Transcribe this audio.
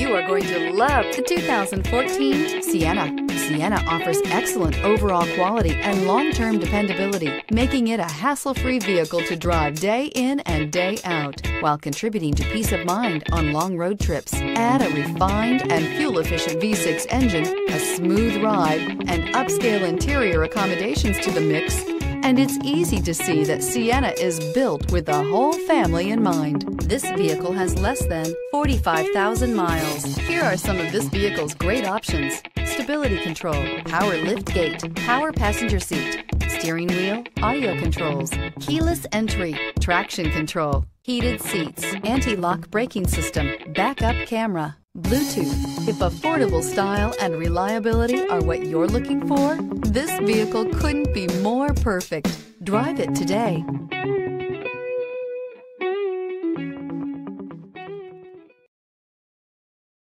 You are going to love the 2014 Sienna. Sienna offers excellent overall quality and long-term dependability, making it a hassle-free vehicle to drive day in and day out, while contributing to peace of mind on long road trips. Add a refined and fuel-efficient V6 engine, a smooth ride, and upscale interior accommodations to the mix, and it's easy to see that Sienna is built with the whole family in mind. This vehicle has less than 45,000 miles. Here are some of this vehicle's great options. Stability control, power lift gate, power passenger seat, steering wheel, audio controls, keyless entry, traction control, heated seats, anti-lock braking system, backup camera, Bluetooth. If affordable style and reliability are what you're looking for, this vehicle couldn't be more perfect. Drive it today.